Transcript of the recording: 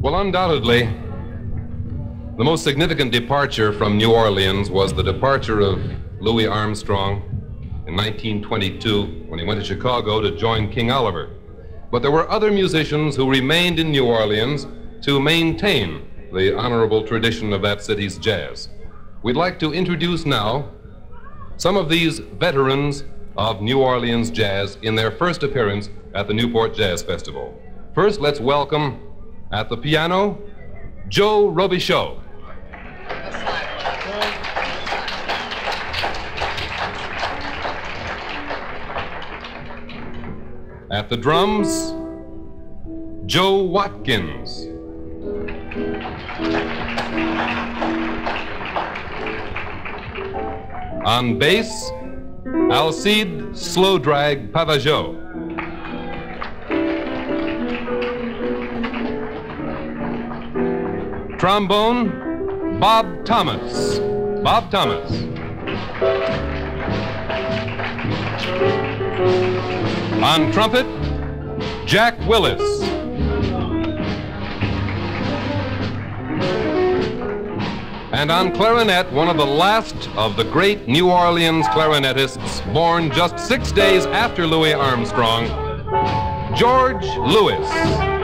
Well, undoubtedly, the most significant departure from New Orleans was the departure of Louis Armstrong in 1922 when he went to Chicago to join King Oliver. But there were other musicians who remained in New Orleans to maintain the honorable tradition of that city's jazz. We'd like to introduce now some of these veterans of New Orleans jazz in their first appearance at the Newport Jazz Festival. First, let's welcome at the piano Joe Robichaux. At the drums, Joe Watkins. On bass, Alcide Slow Drag Pavageau. Trombone, Bob Thomas. Bob Thomas. On trumpet, Jack Willis. And on clarinet, one of the last of the great New Orleans clarinetists, born just six days after Louis Armstrong, George Lewis.